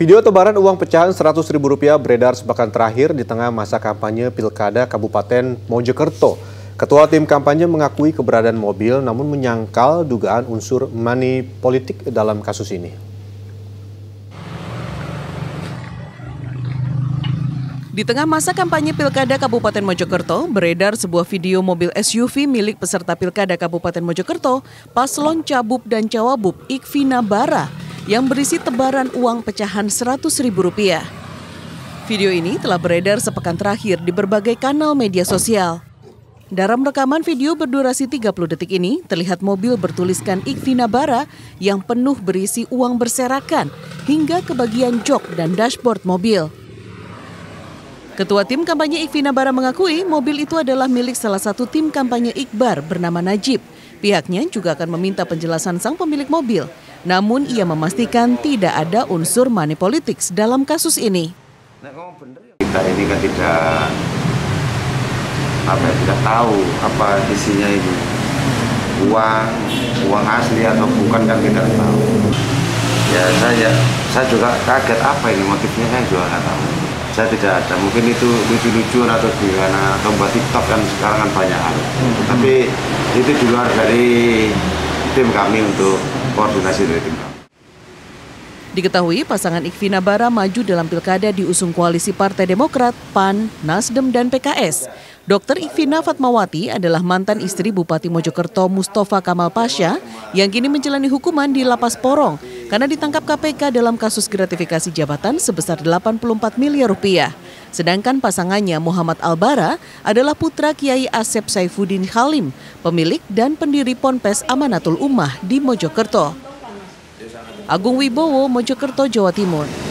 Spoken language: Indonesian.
Video tebaran uang pecahan Rp100.000 beredar sepekan terakhir di tengah masa kampanye Pilkada Kabupaten Mojokerto. Ketua tim kampanye mengakui keberadaan mobil namun menyangkal dugaan unsur money politik dalam kasus ini. Di tengah masa kampanye Pilkada Kabupaten Mojokerto, beredar sebuah video mobil SUV milik peserta Pilkada Kabupaten Mojokerto, Paslon Cabub dan Cawabub Ikvina Bara yang berisi tebaran uang pecahan Rp100.000. Video ini telah beredar sepekan terakhir di berbagai kanal media sosial. Dalam rekaman video berdurasi 30 detik ini, terlihat mobil bertuliskan Ikvina Bara yang penuh berisi uang berserakan hingga ke bagian jok dan dashboard mobil. Ketua tim kampanye Ikvina Bara mengakui mobil itu adalah milik salah satu tim kampanye Iqbar bernama Najib. Pihaknya juga akan meminta penjelasan sang pemilik mobil. Namun ia memastikan tidak ada unsur money politics dalam kasus ini. Kita ini kan tidak apa ya, tidak tahu apa isinya ini. Uang uang asli atau bukan kan kita tahu. Ya saya saya juga kaget apa ini motifnya saya juga nggak tahu. Saya tidak ada mungkin itu lucu-lucuan atau gimana atau buat TikTok kan sekarang kan banyak hal. Hmm. tapi itu di luar dari tim kami untuk koordinasi dari tim kami Diketahui pasangan Ikvina Bara maju dalam pilkada diusung koalisi Partai Demokrat, PAN, Nasdem, dan PKS. Dr. Ikvina Fatmawati adalah mantan istri Bupati Mojokerto Mustafa Kamal Pasha yang kini menjalani hukuman di Lapas Porong karena ditangkap KPK dalam kasus gratifikasi jabatan sebesar 84 miliar rupiah. Sedangkan pasangannya Muhammad Albara adalah putra Kiai Asep Saifuddin Halim, pemilik dan pendiri Ponpes Amanatul Ummah di Mojokerto. Agung Wibowo, Mojokerto, Jawa Timur.